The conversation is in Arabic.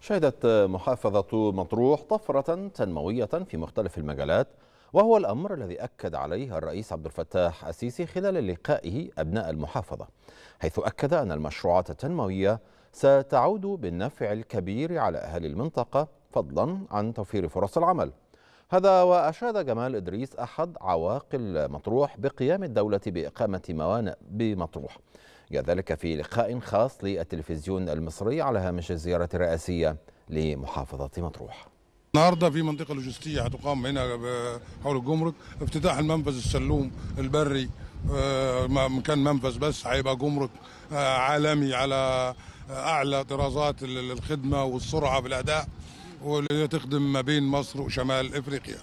شهدت محافظة مطروح طفرة تنموية في مختلف المجالات وهو الأمر الذي أكد عليه الرئيس عبد الفتاح السيسي خلال لقائه أبناء المحافظة حيث أكد أن المشروعات التنموية ستعود بالنفع الكبير على أهل المنطقة فضلا عن توفير فرص العمل. هذا وأشاد جمال إدريس أحد عواقل مطروح بقيام الدولة بإقامة موانئ بمطروح. جاء ذلك في لقاء خاص للتلفزيون المصري على هامش الزيارة الرئاسية لمحافظة مطروح. النهارده في منطقة لوجستية هتقام هنا حول الجمرك افتتاح المنفذ السلوم البري مكان منفذ بس هيبقى جمرك عالمي على أعلى طرازات الخدمة والسرعة في الأداء. واللي تخدم ما بين مصر وشمال إفريقيا.